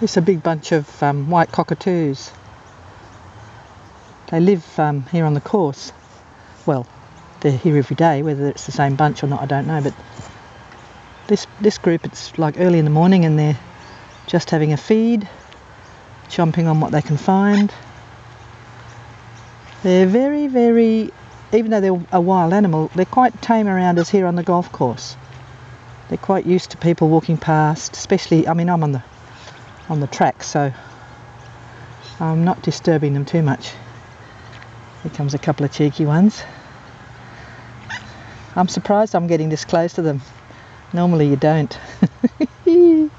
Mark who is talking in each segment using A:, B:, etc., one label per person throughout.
A: It's a big bunch of um, white cockatoos. They live um, here on the course. Well, they're here every day. Whether it's the same bunch or not, I don't know. But this this group, it's like early in the morning, and they're just having a feed, chomping on what they can find. They're very, very, even though they're a wild animal, they're quite tame around us here on the golf course. They're quite used to people walking past, especially. I mean, I'm on the on the track, so I'm not disturbing them too much. Here comes a couple of cheeky ones. I'm surprised I'm getting this close to them. Normally you don't.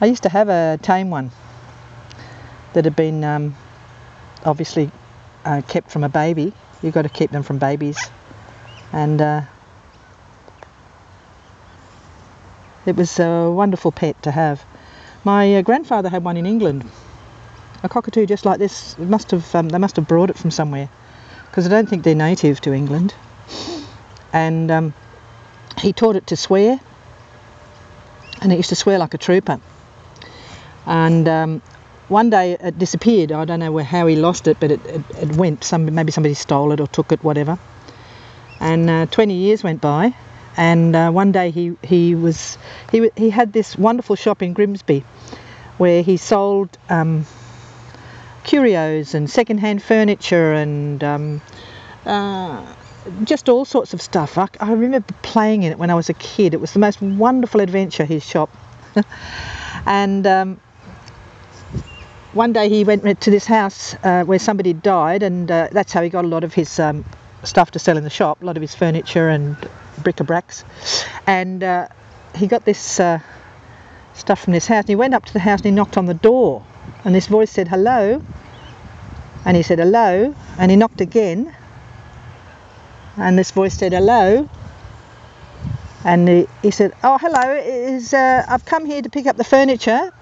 A: I used to have a tame one that had been um, obviously uh, kept from a baby. You've got to keep them from babies. And uh, it was a wonderful pet to have. My uh, grandfather had one in England, a cockatoo just like this. Must have um, they must have brought it from somewhere, because I don't think they're native to England. And um, he taught it to swear, and it used to swear like a trooper. And um, one day it disappeared. I don't know where, how he lost it, but it, it, it went. Some maybe somebody stole it or took it, whatever. And uh, 20 years went by, and uh, one day he he was he he had this wonderful shop in Grimsby where he sold um, curios and second-hand furniture and um, uh, just all sorts of stuff. I, I, remember playing in it when I was a kid. It was the most wonderful adventure. His shop, and um, one day he went to this house uh, where somebody died, and uh, that's how he got a lot of his um, stuff to sell in the shop, a lot of his furniture and bric-a-bracs, and uh, he got this uh, stuff from this house. And he went up to the house and he knocked on the door, and this voice said hello, and he said hello, and he knocked again, and this voice said hello, and he, he said, oh hello, is uh, I've come here to pick up the furniture,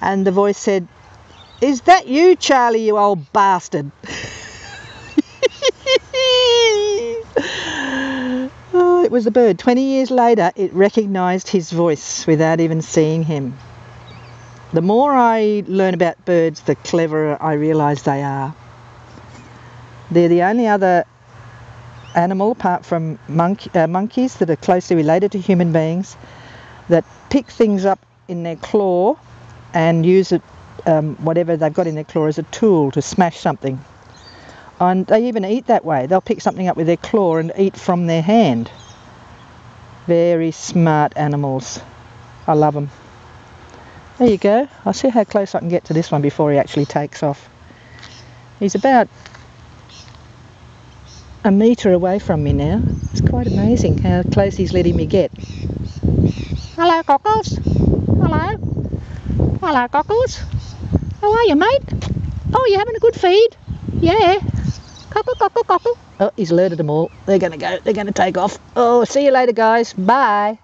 A: and the voice said, is that you, Charlie, you old bastard? it was a bird. 20 years later, it recognized his voice without even seeing him. The more I learn about birds, the cleverer I realize they are. They're the only other animal, apart from uh, monkeys, that are closely related to human beings, that pick things up in their claw and use it, um, whatever they've got in their claw, as a tool to smash something. And they even eat that way. They'll pick something up with their claw and eat from their hand. Very smart animals. I love them. There you go. I'll see how close I can get to this one before he actually takes off. He's about a metre away from me now. It's quite amazing how close he's letting me get. Hello, cockles. Hello. Hello, cockles. How are you, mate? Oh, you having a good feed? Yeah. Cockle, cockle, cockle. Oh, he's alerted them all. They're going to go. They're going to take off. Oh, see you later, guys. Bye.